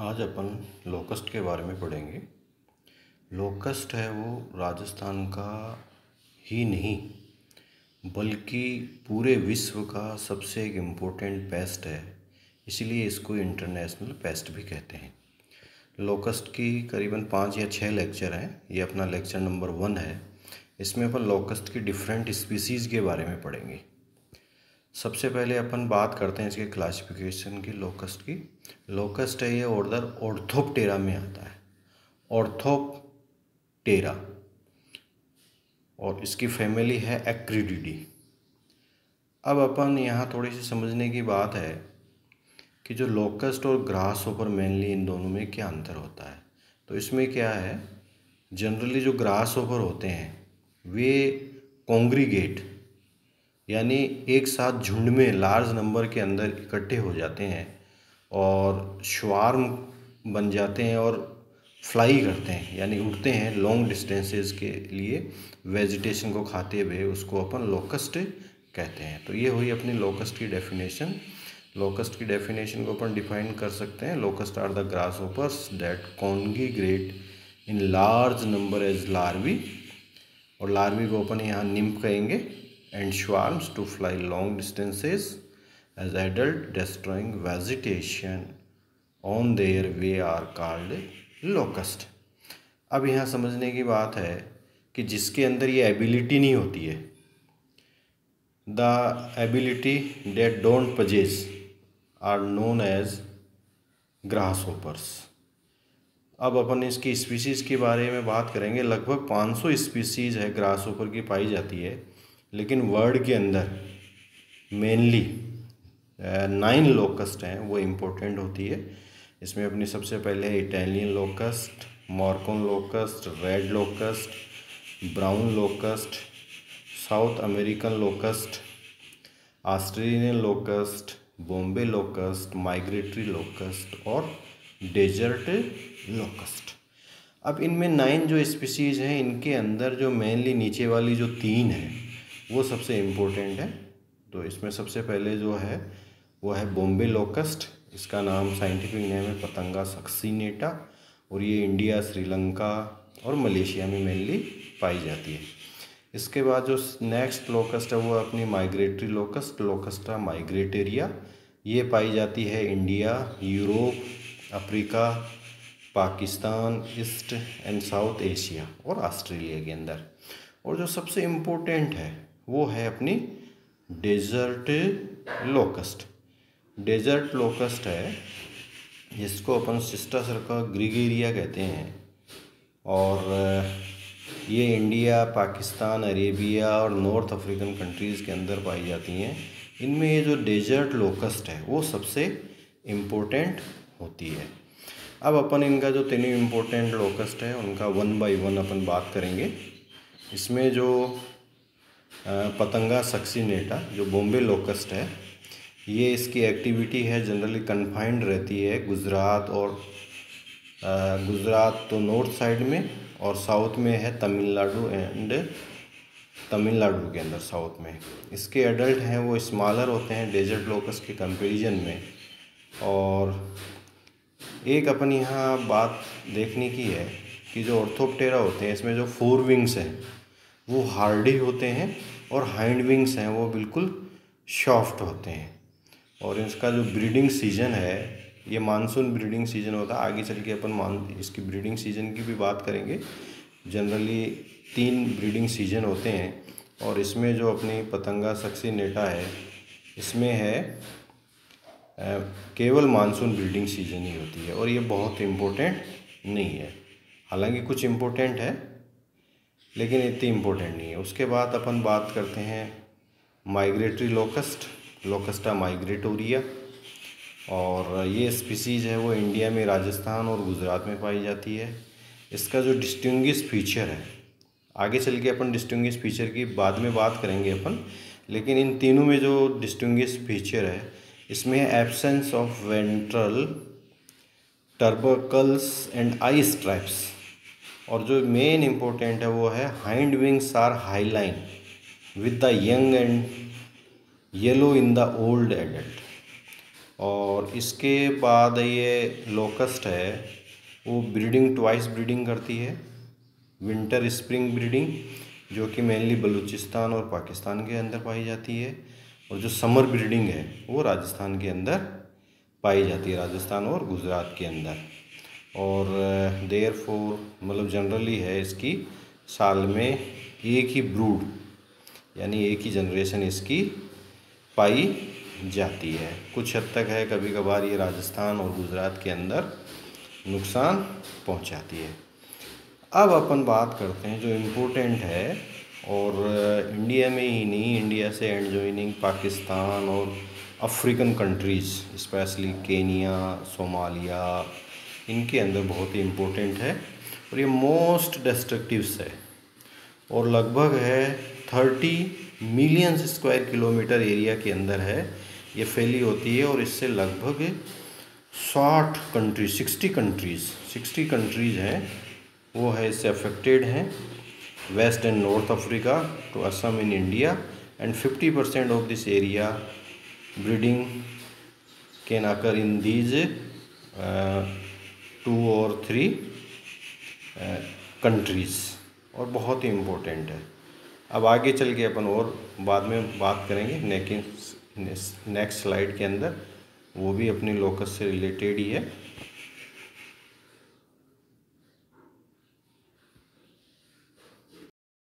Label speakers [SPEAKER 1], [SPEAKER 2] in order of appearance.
[SPEAKER 1] आज अपन लोकस्ट के बारे में पढ़ेंगे। लोकस्ट है वो राजस्थान का ही नहीं, बल्कि पूरे विश्व का सबसे एक इम्पोर्टेंट पेस्ट है। इसलिए इसको इंटरनेशनल पेस्ट भी कहते हैं। लोकस्ट की करीबन पाँच या छः लेक्चर हैं, ये अपना लेक्चर नंबर वन है। इसमें अपन लोकस्ट की डिफरेंट स्पीसीज़ के बारे में पढ़ेंगे। सबसे पहले अपन बात करते हैं इसके क्लासिफिकेशन की लोकस्ट की। लोकस्ट है ये ऑर्डर ऑर्थोपटेरा में आता है। ऑर्थोपटेरा और इसकी फैमिली है एक्रीडिडी अब अपन यहाँ थोड़ी सी समझने की बात है कि जो लोकस्ट और ग्रास ऊपर मेनली इन दोनों में क्या अंतर होता है। तो इसमें क्या है? जनरली जो ग्रास ऊपर होते हैं, वे कॉन्ग्रीगेट यानी एक साथ झुंड में लार्ज नंबर के अंदर इकट्ठे हो जाते हैं और श्वार्म बन जाते हैं और फ्लाई करते हैं, यानी उड़ते हैं लॉन्ग डिस्टेंसेस के लिए वेजिटेशन को खाते हुए उसको अपन लोकस्ट कहते हैं। तो ये हुई अपनी लोकस्ट की डेफिनेशन लोकस्ट की डेफिनेशन को अपन डिफाइन कर सकते हैं। Locust are the grasshoppers that great in large number as larvae और लार्वी को अपन यहाँ निम्प कहेंगे। And swarms to fly long distances as adult destroying vegetation on their way are called locust. अब यहाँ समझने की बात है कि जिसके अंदर ये एबिलिटी नहीं होती है the ability that don't possess are known as grasshoppers अब अपन इसकी स्पीसीज़ के बारे में बात करेंगे, लगभग 500 स्पीसीज़ है ग्रास ऊपर की पाई जाती है। लेकिन वर्ड के अंदर मेनली नाइन लोकस्ट हैं, वो इम्पोर्टेंट होती है। इसमें अपनी सबसे पहले Italian locust Moroccan locust red locust brown locust South American locust Australian locust Bombay locust migratory locust और डेजर्ट लोकस्ट अब इनमें नाइन जो स्पीसीज़ हैं, इनके अंदर जो मेनली नीचे वाली जो तीन है वो सबसे इम्पोर्टेंट है। तो इसमें सबसे पहले जो है, वो है बॉम्बे लोकस्ट इसका नाम साइंटिफिक नेम है पतंगा सक्सीनेटा और ये इंडिया श्रीलंका और मलेशिया में मेनली पाई जाती है। इसके बाद जो नेक्स्ट लोकस्ट है, वो अपनी माइग्रेटरी लोकस्ट लोकस्टा माइग्रेटेरिया ये पाई जाती है India Europe Africa Pakistan east and south Asia और ऑस्ट्रेलिया के अंदर। और जो सबसे इम्पोर्टेंट है वो है अपनी डेजर्ट लोकस्ट डेजर्ट लोकस्ट है, जिसको अपन सिस्टा सरका ग्रिगेरिया कहते हैं। और ये इंडिया पाकिस्तान अरेबिया और नॉर्थ अफ्रीकन कंट्रीज़ के अंदर पाई जाती हैं। इनमें ये जो डेजर्ट लोकस्ट है, वो सबसे इम्पोर्टेंट होती है। अब अपन इनका जो तीनों इम्पोर्टेंट लोकस्ट है, उनका वन बाय वन अपन बात करेंगे। इसमें जो पतंगा सक्सीनेटा, जो बॉम्बे लोकस्ट है, ये इसकी एक्टिविटी है जनरली कन्फाइंड रहती है गुजरात और गुजरात तो नॉर्थ साइड में और साउथ में है तमिलनाडु एंड तमिलनाडु के अंदर साउथ में। इसके एडल्ट हैं, वो स्मॉलर होते हैं डेजर्ट लोकस के कंपैरिजन में। और एक अपन यहाँ बात देखने की है कि जो ऑर्थोपटेरा होते हैं, इसमें जो फोर विंग्स हैं वो हार्डी होते हैं और हाइंड विंग्स हैं, वो बिल्कुल सॉफ्ट होते हैं। और इसका जो ब्रीडिंग सीज़न है, ये मानसून ब्रीडिंग सीज़न होता है, आगे चल के अपन मान, इसकी ब्रीडिंग सीज़न की भी बात करेंगे। जनरली तीन ब्रीडिंग सीज़न होते हैं और इसमें जो अपनी पतंगा सक्सी नेटा है, इसमें है केवल मानसून ब्रीडिंग सीज़न ही होती है और ये बहुत इम्पोर्टेंट नहीं है। हालाँकि कुछ इम्पोर्टेंट है लेकिन इतनी इम्पोर्टेंट नहीं है। उसके बाद अपन बात करते हैं माइग्रेटरी लोकस्ट लोकस्टा माइग्रेटोरिया और ये स्पीसीज़ है, वो इंडिया में राजस्थान और गुजरात में पाई जाती है। इसका जो डिस्टिंग्विश फीचर है, आगे चल के अपन डिस्टिंग्विश फीचर की बाद में बात करेंगे अपन, लेकिन इन तीनों में जो डिस्टिंग्विश फीचर है, इसमें absence of ventral tubercles and eye straps और जो मेन इम्पोर्टेंट है वो है hind wings are hyaline with the young and yellow in the old adult और इसके बाद ये लोकस्ट है, वो ब्रीडिंग ट्वाइस ब्रीडिंग करती है विंटर स्प्रिंग ब्रीडिंग जो कि मेनली बलूचिस्तान और पाकिस्तान के अंदर पाई जाती है, और जो समर ब्रीडिंग है, वो राजस्थान के अंदर पाई जाती है, राजस्थान और गुजरात के अंदर। और देयर फोर मतलब जनरली है इसकी, साल में एक ही ब्रूड यानी एक ही जनरेशन इसकी पाई जाती है। कुछ हद तक है कभी कभार ये राजस्थान और गुजरात के अंदर नुकसान पहुंचाती है। अब अपन बात करते हैं जो इम्पोर्टेंट है और इंडिया में ही नहीं इंडिया से एंड ज्वाइनिंग पाकिस्तान और African countries specially Kenya Somalia इनके अंदर बहुत ही इम्पोर्टेंट है और ये मोस्ट डिस्ट्रक्टिव्स है। और लगभग है thirty millions square kilometre area के अंदर है। ये फैली होती है और इससे लगभग साठ countries sixty countries sixty countries हैं। वो है, इससे अफेक्टेड हैं। West and north Africa to Assam in India and fifty percent of this area breeding can occur in these two और थ्री कंट्रीज़ और बहुत ही इम्पोर्टेंट है। अब आगे चल के अपन और बाद में बात करेंगे नेकिन नेक्स्ट स्लाइड के अंदर, वो भी अपनी लोकस से रिलेटेड ही है।